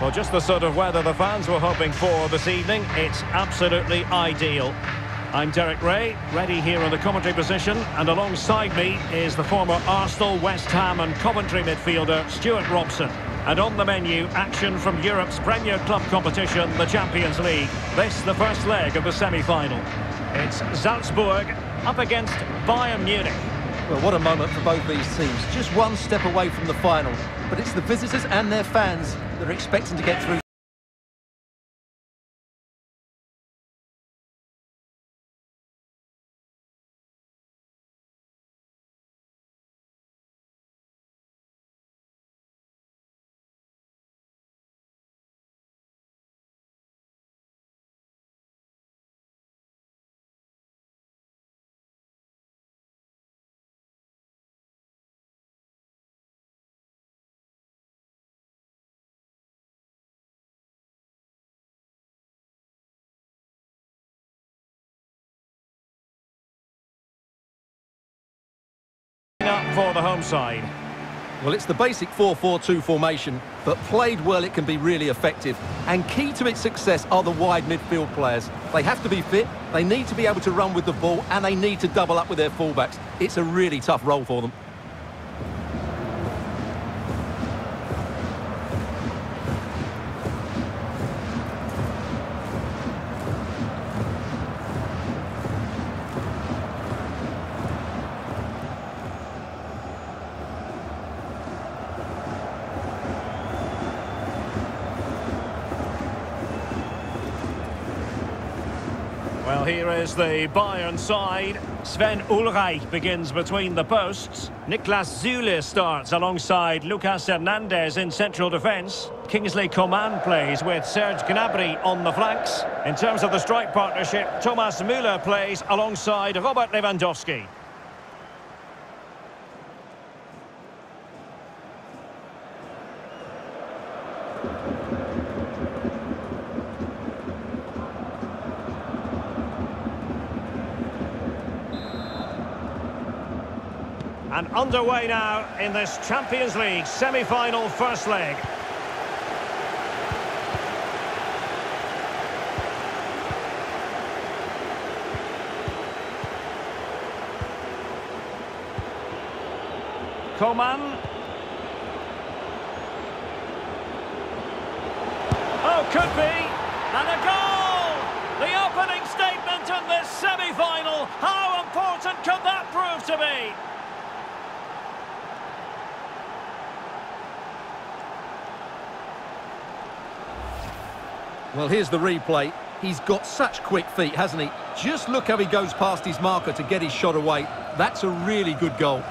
Well, just the sort of weather the fans were hoping for this evening. It's absolutely ideal. I'm Derek Rae, ready here in the commentary position, and alongside me is the former Arsenal, West Ham and Coventry midfielder Stewart Robson. And on the menu, action from Europe's Premier Club competition, the Champions League. This, the first leg of the semi-final. It's Salzburg up against Bayern Munich. Well, what a moment for both these teams. Just one step away from the final. But it's the visitors and their fans that are expecting to get through. Up for the home side. Well, it's the basic 4-4-2 formation, but played well it can be really effective. And key to its success are the wide midfield players. They have to be fit, they need to be able to run with the ball, and they need to double up with their fullbacks. It's a really tough role for them. Well, here is the Bayern side. Sven Ulreich begins between the posts. Niklas Süle starts alongside Lucas Hernandez in central defence. Kingsley Coman plays with Serge Gnabry on the flanks. In terms of the strike partnership, Thomas Müller plays alongside Robert Lewandowski. And underway now in this Champions League semi-final first leg. Coman. Oh, could be. And a goal! The opening statement in this semi-final. How important could that prove to be? Well, here's the replay. He's got such quick feet, hasn't he? Just look how he goes past his marker to get his shot away. That's a really good goal.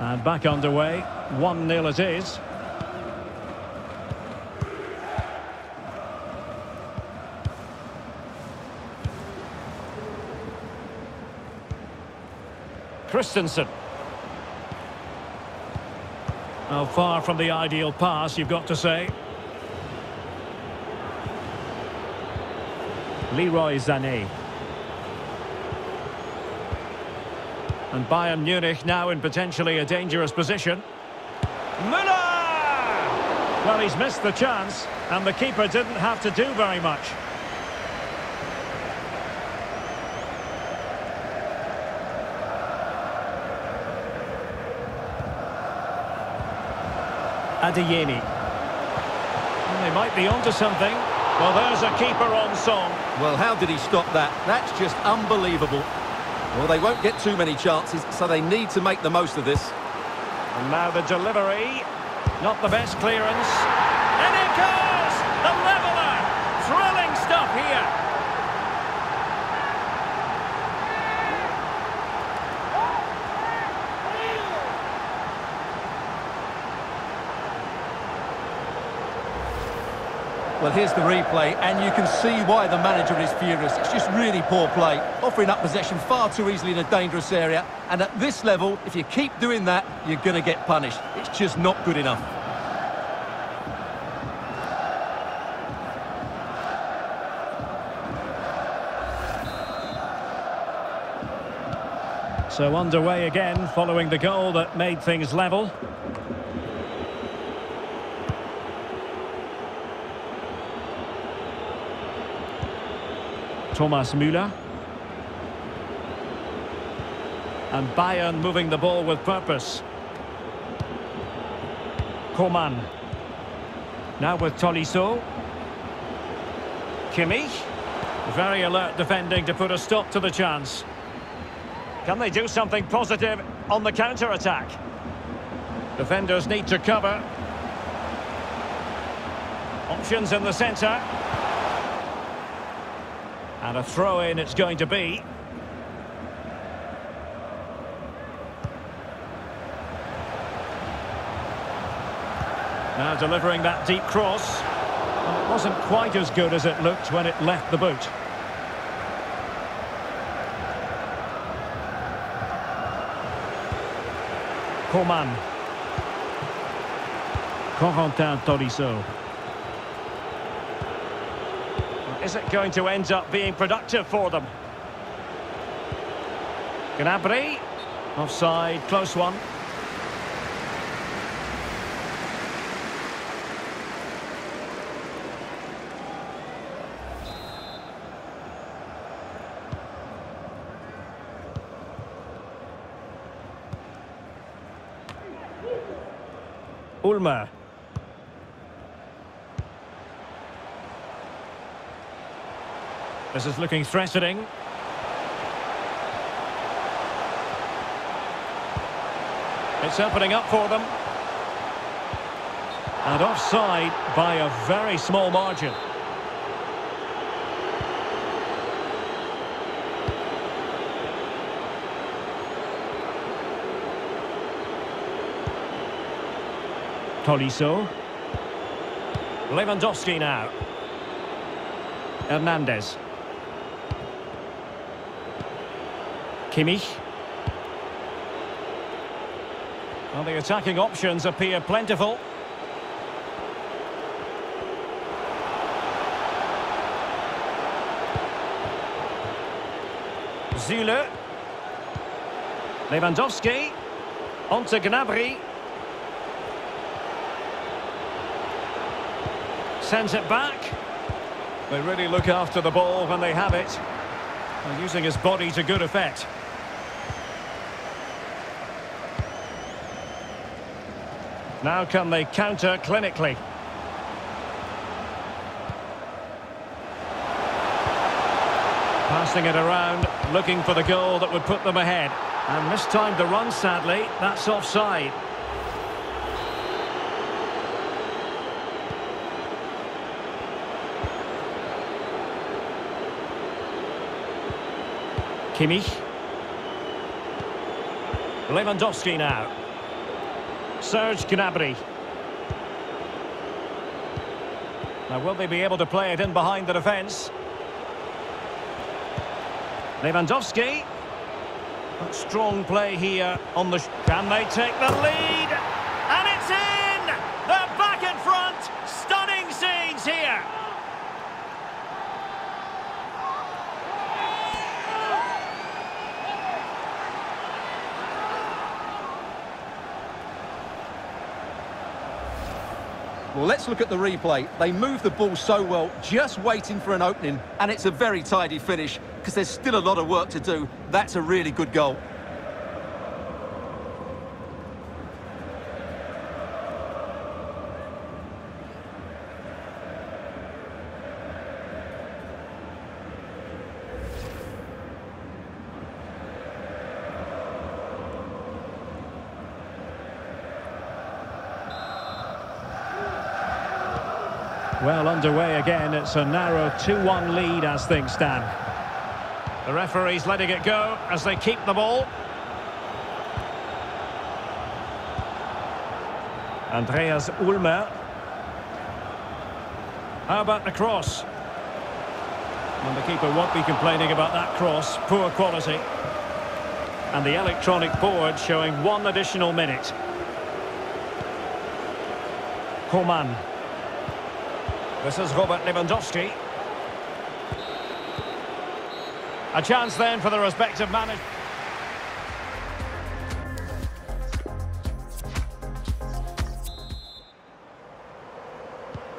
And back underway. 1-0 it is. Christensen. Oh, far from the ideal pass, you've got to say. Leroy Sané. And Bayern Munich now in potentially a dangerous position. Müller! Well, he's missed the chance, and the keeper didn't have to do very much. Adeyemi. Well, they might be onto something. Well, there's a keeper on song. Well, how did he stop that? That's just unbelievable. Well, they won't get too many chances, so they need to make the most of this. And now the delivery. Not the best clearance. And it goes! Well, here's the replay, and you can see why the manager is furious. It's just really poor play, offering up possession far too easily in a dangerous area. And at this level, if you keep doing that, you're going to get punished. It's just not good enough. So underway again following the goal that made things level. Thomas Müller. And Bayern moving the ball with purpose. Coman. Now with Tolisso. Kimmich. Very alert defending to put a stop to the chance. Can they do something positive on the counter-attack? Defenders need to cover. Options in the centre. And a throw-in it's going to be. Now delivering that deep cross. And it wasn't quite as good as it looked when it left the boot. Coman. Corentin Tolisso. Is it going to end up being productive for them? Gnabry. Offside, close one. Ulmer. This is looking threatening. It's opening up for them. And offside by a very small margin. Tolisso. Lewandowski now. Hernandez. Kimmich. Well, the attacking options appear plentiful. Süle. Lewandowski. On to Gnabry. Sends it back. They really look after the ball when they have it. Using his body to good effect. Now can they counter clinically? Passing it around, looking for the goal that would put them ahead. And mistimed the run, sadly. That's offside. Kimmich. Lewandowski now. Serge Gnabry. Now will they be able to play it in behind the defence? Lewandowski. Strong play here on the... Can they take the lead? And it's in! They're back in front! Stunning scenes here! Well, let's look at the replay. They move the ball so well, just waiting for an opening, and it's a very tidy finish, because there's still a lot of work to do. That's a really good goal. Well, underway again. It's a narrow 2-1 lead as things stand. The referee's letting it go as they keep the ball. Andreas Ulmer. How about the cross? And the keeper won't be complaining about that cross. Poor quality. And the electronic board showing one additional minute. Coman. This is Robert Lewandowski. A chance then for the respective manager.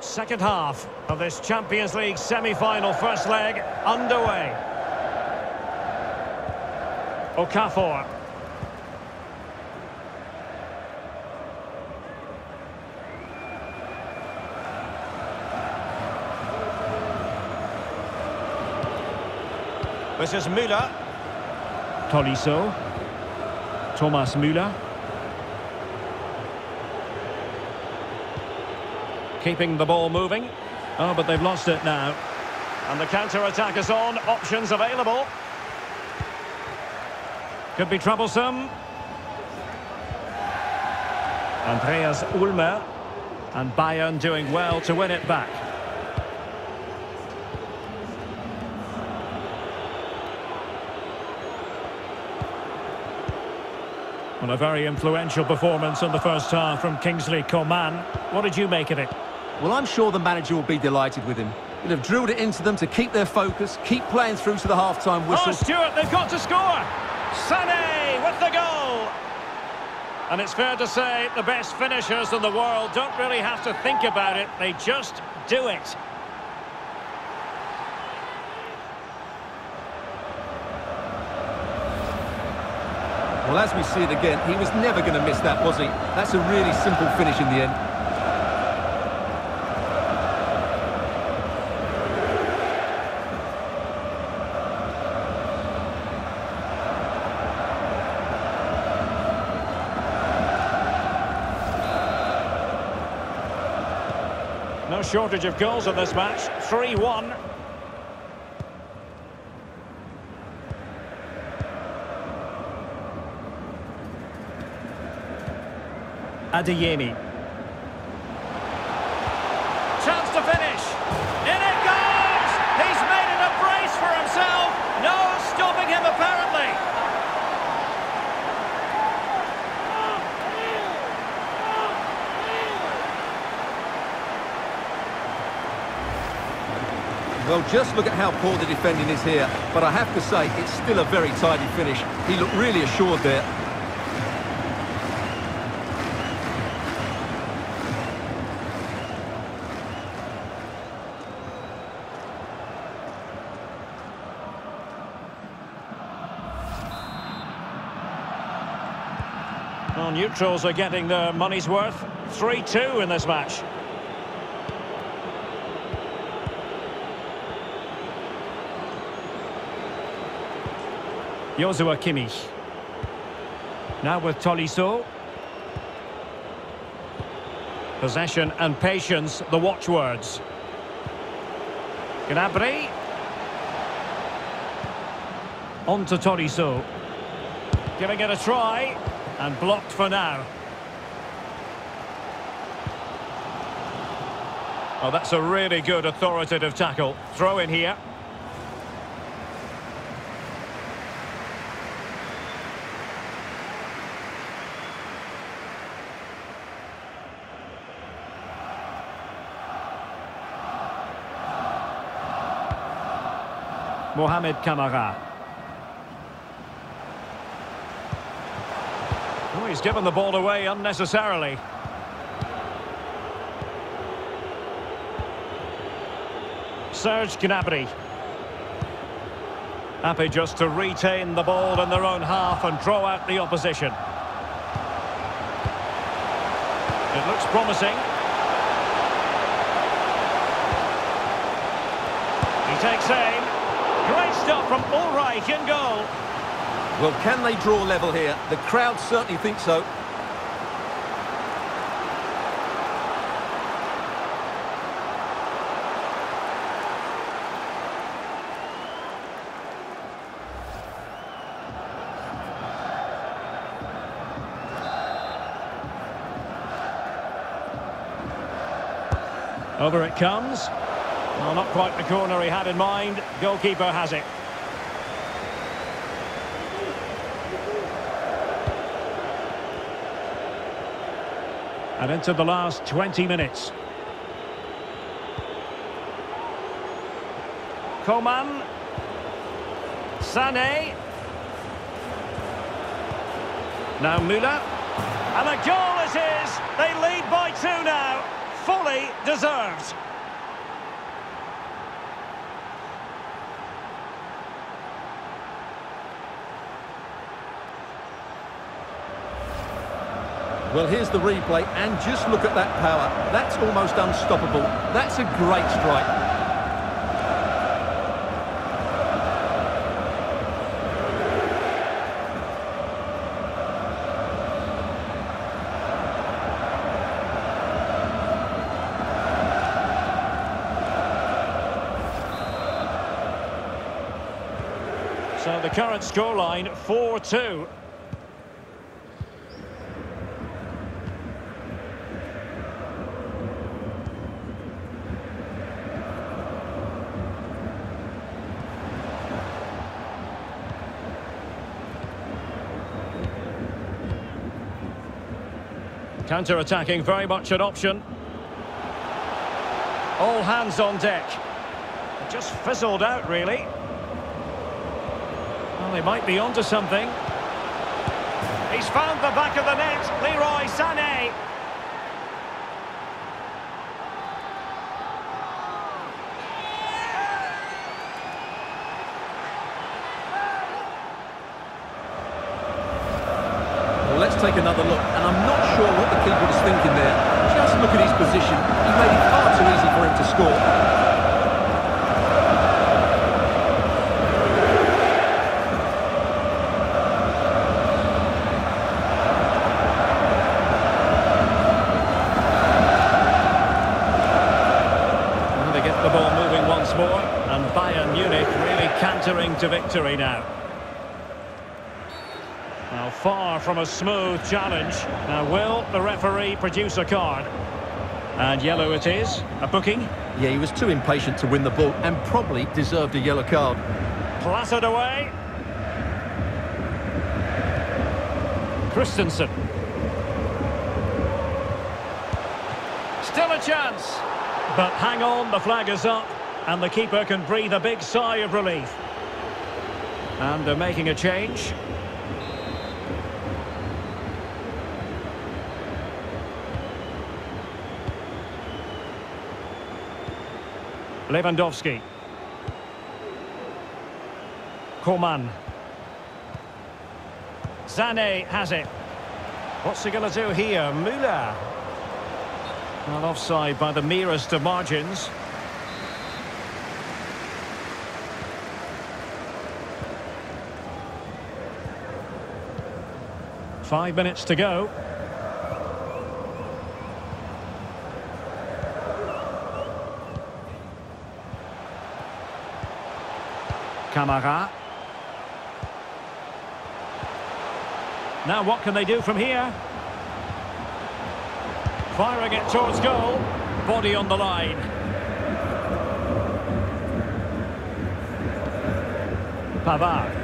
Second half of this Champions League semi-final first leg underway. Okafor This is Müller. Tolisso. Thomas Müller. Keeping the ball moving. Oh, but they've lost it now. And the counter-attack is on. Options available. Could be troublesome. Andreas Ulmer. And Bayern doing well to win it back. Well, a very influential performance in the first half from Kingsley Coman. What did you make of it? Well, I'm sure the manager will be delighted with him. He'll have drilled it into them to keep their focus, keep playing through to the half-time oh, whistle. Oh, Stewart, they've got to score! Sané with the goal! And it's fair to say the best finishers in the world don't really have to think about it, they just do it. Well, as we see it again, he was never going to miss that, was he? That's a really simple finish in the end. No shortage of goals in this match. 3-1. Adeyemi. Chance to finish. In it goes! He's made it a brace for himself. No stopping him, apparently. Well, just look at how poor the defending is here. But I have to say, it's still a very tidy finish. He looked really assured there. Neutrals are getting their money's worth. 3-2 in this match. Joshua Kimmich. Now with Tolisso. Possession and patience, the watchwords. Gnabry. On to Tolisso. Giving it a try. And blocked for now. Oh, that's a really good authoritative tackle. Throw in here. Mohamed Camara. Oh, he's given the ball away unnecessarily. Serge Gnabry. Happy just to retain the ball in their own half and draw out the opposition. It looks promising. He takes aim. Great stuff from Ulreich in goal. Well, can they draw level here? The crowd certainly think so. Over it comes. Well, not quite the corner he had in mind. Goalkeeper has it. And into the last 20 minutes. Coman. Sané. Now Müller. And a goal it is. They lead by two now. Fully fully deserved. Well, here's the replay, and just look at that power. That's almost unstoppable. That's a great strike. So the current scoreline 4-2. Counter-attacking, very much an option. All hands on deck. Just fizzled out, really. Well, they might be onto something. He's found the back of the net, Leroy Sané. Well, let's take another look, and I'm not sure what the keeper was thinking there. Just look at his position. He made it far too easy for him to score. Cantering to victory now. Now far from a smooth challenge. Now will the referee produce a card? And yellow it is. A booking? Yeah, he was too impatient to win the ball and probably deserved a yellow card. Clattered away. Christensen. Still a chance. But hang on, the flag is up. And the keeper can breathe a big sigh of relief. And they're making a change. Lewandowski. Coman. Sané has it. What's he going to do here? Müller. Well, offside by the merest of margins. Five minutes to go. Camara. Now what can they do from here? Firing it towards goal. Body on the line. Pavard.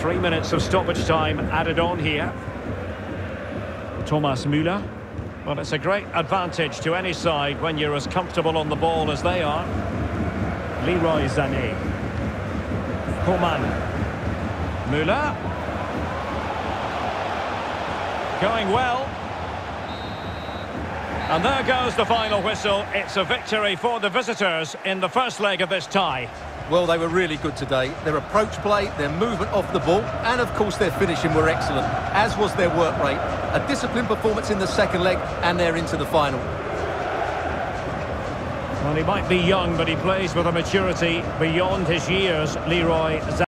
Three minutes of stoppage time added on here. Thomas Müller. Well, it's a great advantage to any side when you're as comfortable on the ball as they are. Leroy Sané. Coman. Müller. Going well. And there goes the final whistle. It's a victory for the visitors in the first leg of this tie. Well, they were really good today. Their approach play, their movement off the ball, and of course their finishing were excellent, as was their work rate. A disciplined performance in the second leg, and they're into the final. Well, he might be young, but he plays with a maturity beyond his years, Leroy